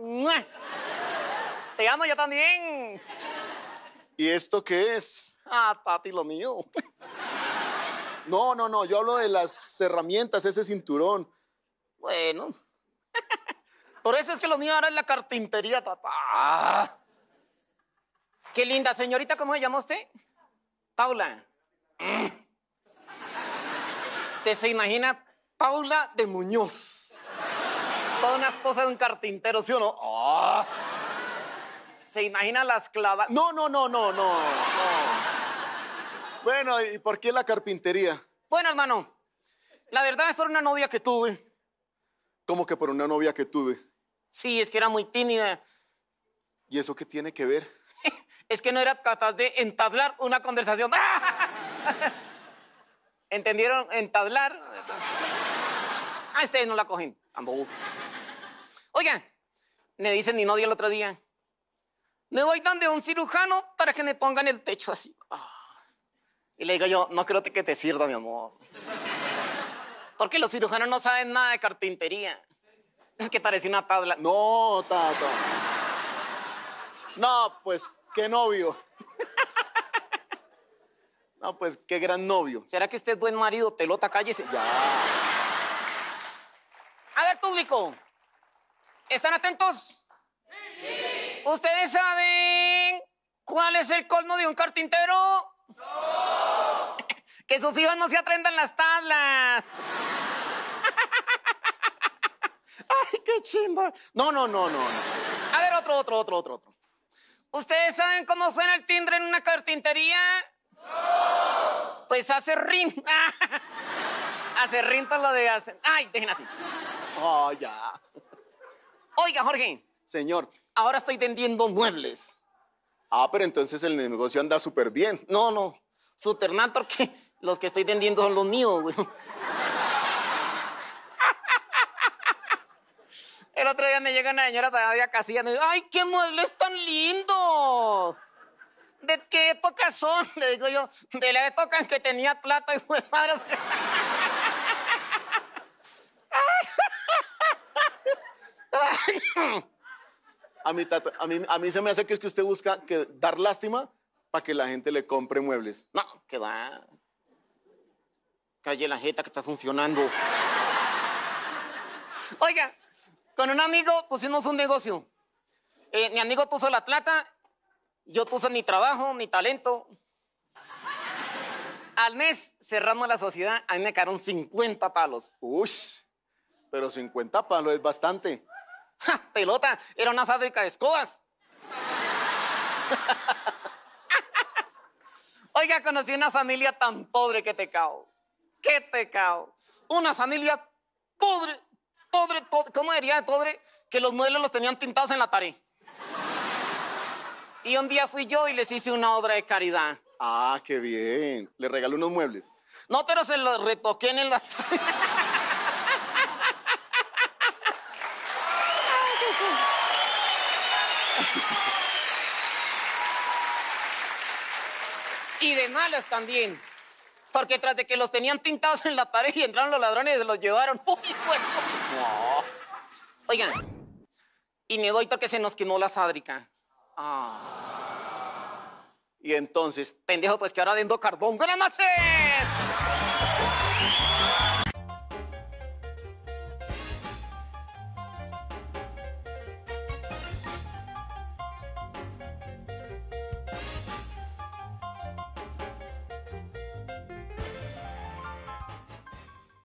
¡Mua! Te amo yo también. ¿Y esto qué es? Ah, papi, lo mío. No, no, no, yo hablo de las herramientas, ese cinturón. Bueno. Por eso es que lo mío ahora es la carpintería, papá. Qué linda. Señorita, ¿cómo se llama usted? Paula. Mm. ¿Te se imagina Paula de Muñoz? Toda una esposa de un carpintero, ¿sí o no? Ah. ¿Se imagina las clavas? No, no, no, no, no, no. Bueno, ¿y por qué la carpintería? Bueno, hermano, la verdad es por una novia que tuve. ¿Cómo que por una novia que tuve? Sí, es que era muy tímida. ¿Y eso qué tiene que ver? Es que no era capaz de entablar una conversación. ¿Entendieron? Entablar. Ah, ustedes no la cogen. Tampoco. Oigan, me dice mi novia el otro día. Me voy donde un cirujano para que me pongan el techo así. Ah. Y le digo yo, no creo que te sirva, mi amor. Porque los cirujanos no saben nada de carpintería. Es que parece una tabla. No, Tato. No, pues, qué novio. No, pues, qué gran novio. ¿Será que este es buen marido? Telota, cállese. Ya. A ver, público. ¿Están atentos? Sí. ¿Ustedes saben cuál es el colmo de un carpintero? No. que sus hijos no se atrendan las tablas. Ay, qué chimba. No, no, no, no. A ver, otro, otro, otro, otro, otro. ¿Ustedes saben cómo suena el timbre en una carpintería? No. Pues hace rin. hace rin lo de hacer. Ay, dejen así. Oh, ya. Oiga, Jorge. Señor. Ahora estoy vendiendo muebles. Ah, pero entonces el negocio anda súper bien. No, no. Su Ternator, que los que estoy vendiendo son los míos, güey. El otro día me llega una señora todavía casilla y me dice, ¡ay, qué muebles tan lindos! ¿De qué época son? Le digo yo, de la época en que tenía plata y fue madre. A mí, tato, a, mí, a mí se me hace que es que usted busca que dar lástima para que la gente le compre muebles. No, que va. Calle la jeta que está funcionando. Oiga, con un amigo pusimos un negocio. Eh, mi amigo puso la plata, yo puse mi trabajo, mi talento. Al mes cerramos la sociedad, a mí me quedaron 50 palos. Ush, pero 50 palos es bastante. ¡Ja, pelota! Era una fábrica de escobas. Oiga, conocí una familia tan pobre que te cao. ¿Qué te cao? Una familia pobre, pobre, pobre. ¿Cómo diría pobre? Que los modelos los tenían tintados en la pared. Y un día fui yo y les hice una obra de caridad. Ah, qué bien. Le regalé unos muebles. No, pero se los retoqué en la... y de malas también. Porque tras de que los tenían tintados en la pared y entraron los ladrones y se los llevaron. ¡Uy, no. Oigan, y me doy que se nos quemó la fábrica. Ah. Y entonces, pendejo, pues que ahora dendo carbón. ¡Buenas noches!